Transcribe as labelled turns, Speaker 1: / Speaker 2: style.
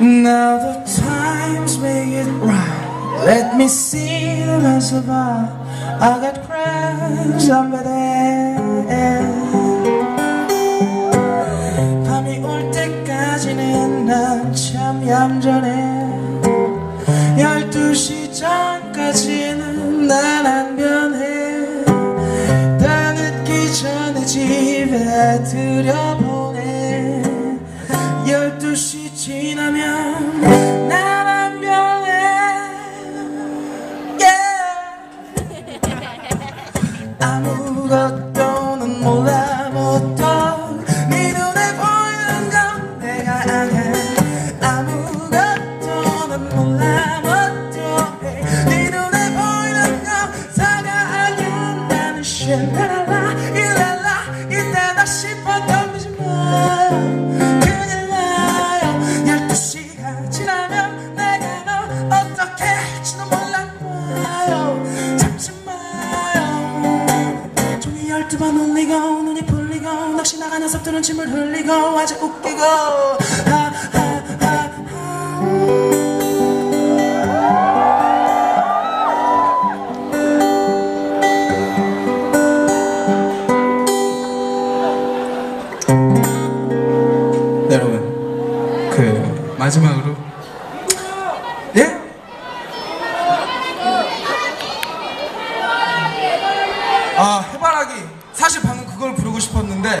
Speaker 1: Now the times make it right. Let me see the man survive. I got crashed over there. 때까지는 난 참 얌전해. 열두 시 전까지는 난 안 변해. 다 늦기 전에 집에 들여보내. 열두 시 지나면 난 안 변해. Yeah. 아무것도 는 몰라 아무것도는 몰라 못해. 네 눈에 보이는 건 사가 아냐 나는 쉔라라라 일랄라 이때다 싶어 덤비지 마요 큰일 나요. 열두 시가 지나면 내가 널 어떻게 할지도 몰라요. 잡지 마요. 종이 열두 번 울리고 눈이 풀리고 넋이 나간 녀석들은 침을 흘리고 아주 웃기고 네, 여러분 그 마지막으로. 예? 아 해바라기. 사실 방금 그걸 부르고 싶었는데.